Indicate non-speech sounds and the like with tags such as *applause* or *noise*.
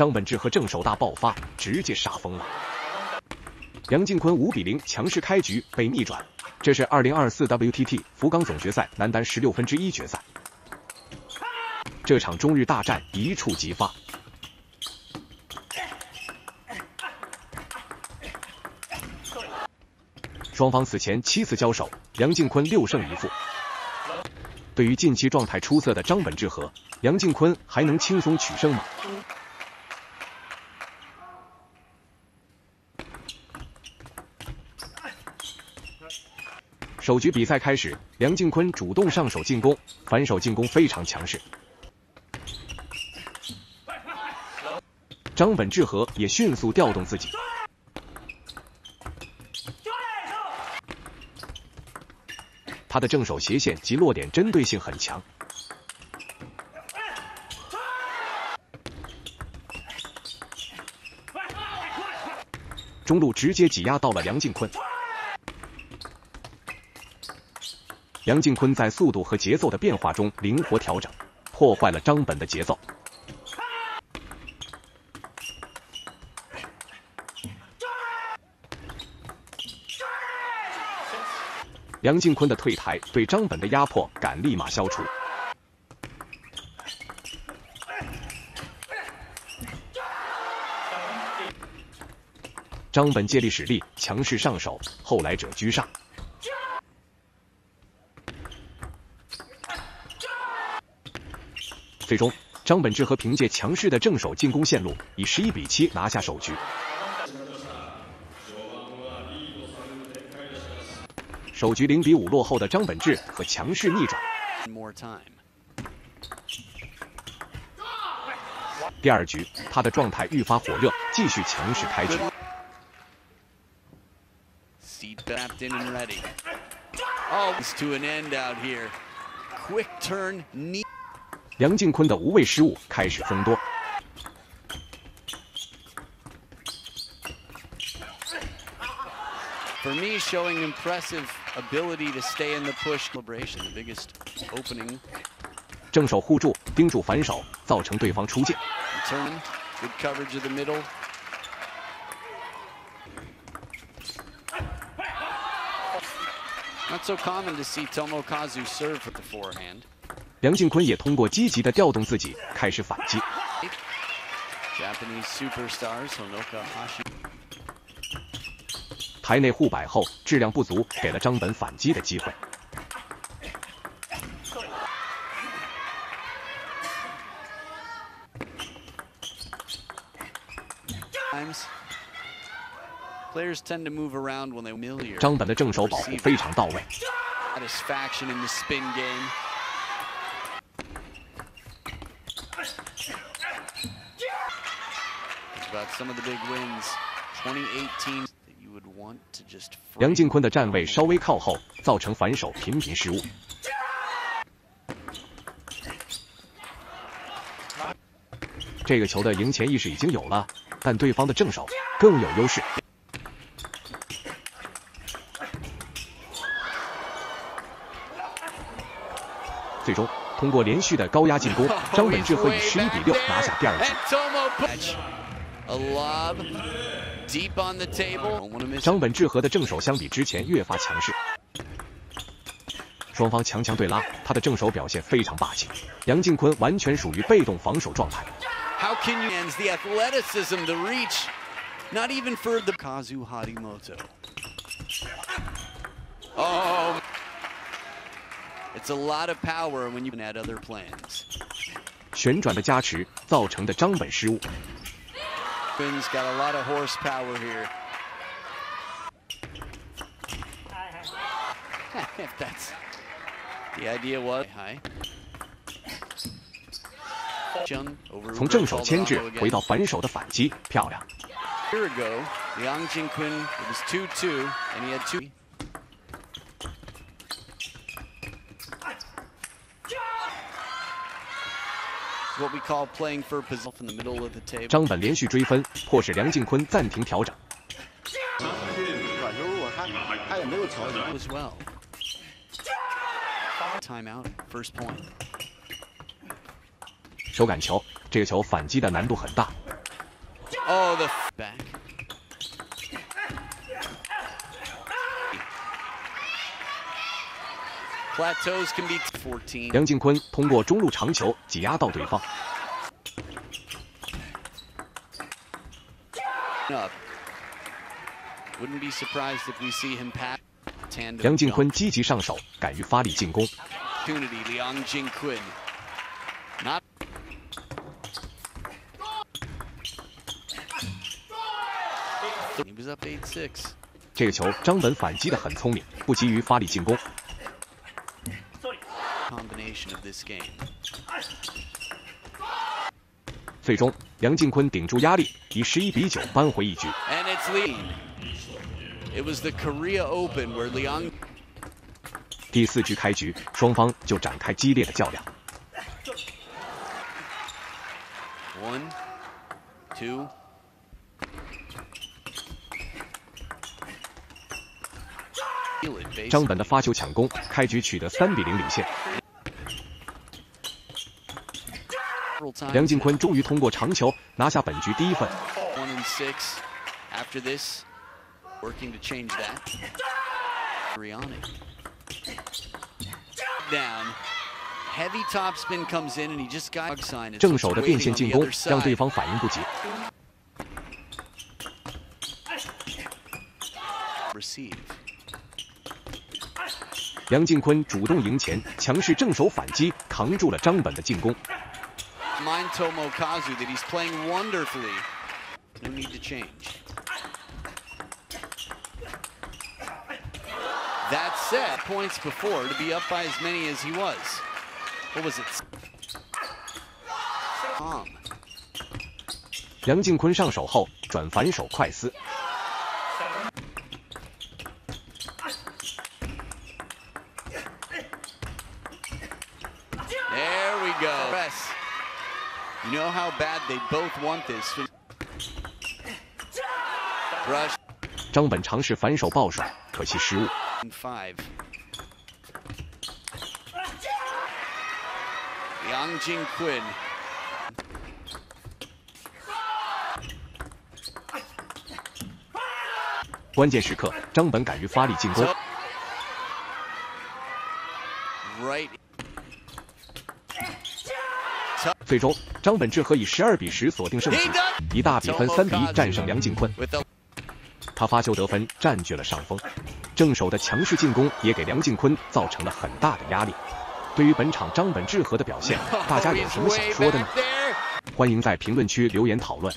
张本智和正手大爆发，直接杀疯了。梁靖昆五比零强势开局被逆转，这是二零二四 WTT 福冈总决赛男单十六分之一决赛。这场中日大战一触即发，双方此前七次交手，梁靖昆六胜一负。对于近期状态出色的张本智和梁靖昆，还能轻松取胜吗？首局比赛开始，梁靖昆主动上手进攻，反手进攻非常强势。张本智和也迅速调动自己，他的正手斜线及落点针对性很强，中路直接挤压到了梁靖昆。梁靖昆在速度和节奏的变化中灵活调整，破坏了张本的节奏。梁靖昆的退台对张本的压迫感立马消除。张本借力使力，强势上手，后来者居上。最终，张本智和凭借强势的正手进攻线路，以十一比七拿下首局。首局零比五落后的张本智和强势逆转。第二局，他的状态愈发火热，继续强势开局。梁靖昆的无谓失误开始增多。For me, showing impressive ability to stay in the push celebration, the biggest opening. 正手护住，盯住反手，造成对方出界。Turn, good coverage of the middle. Not so common to see Tomokazu serve with the forehand. 梁靖昆也通过积极的调动自己，开始反击。台内互摆后，质量不足，给了张本反击的机会。张本的正手保护非常到位。梁靖昆的站位稍微靠后，造成反手频频失误。这个球的赢钱意识已经有了，但对方的正手更有优势。最终，通过连续的高压进攻，张本智和以十一比六拿下第二局。张本智和的正手相比之前越发强势，双方强强对拉，他的正手表现非常霸气。杨靖昆完全属于被动防守状态。旋转的加持造成的张本失误。got a lot of horsepower here. *laughs* if that's the idea was high. 从正手牵制回到反手的反击，漂亮。Here ago, Liang Jingquin, it was 2-2, and he had two. 张本连续追分，迫使梁靖昆暂停调整。Timeout, first point. 手感球，这个球反击的难度很大。Oh, the back. 梁靖昆通过中路长球挤压到对方。Wouldn't be surprised if we see him pass. 梁靖.昆积极上手，敢于发力进攻。opportunity, Liang Jingquin. Not. He was up 8-6. 这个球张本反击的很聪明，不急于发力进攻。Combination of this game. 最终，梁靖昆顶住压力，以十一比九扳回一局。And it's lead. It was the Korea Open where Liang 第四局开局，双方就展开激烈的较量。one, two. 张本的发球抢攻，开局取得三比零领先。梁靖昆终于通过长球拿下本局第一分。One and six. After this, working to change that. Rihanna. Down. Heavy topspin comes in and he just got sign. 正手的变线进攻让对方反应不及。Receive. 梁靖昆主动赢前，强势正手反击，扛住了张本的进攻。Mind Tomokazu that he's playing wonderfully. No need to change. That said, points before to be up by as many as he was. What was it? Calm. 梁靖昆上手后转反手快撕， There we go. Press. You know how bad they both want this. Rush 张本尝试反手抱甩，可惜失误。 in five. Yang Jingquin. 关键时刻，张本敢于发力进攻 So-，right. 最终张本智和以十二比十锁定胜局，以大比分三比一战胜梁靖昆。他发球得分占据了上风，正手的强势进攻也给梁靖昆造成了很大的压力。对于本场张本智和的表现，大家有什么想说的呢欢迎在评论区留言讨论。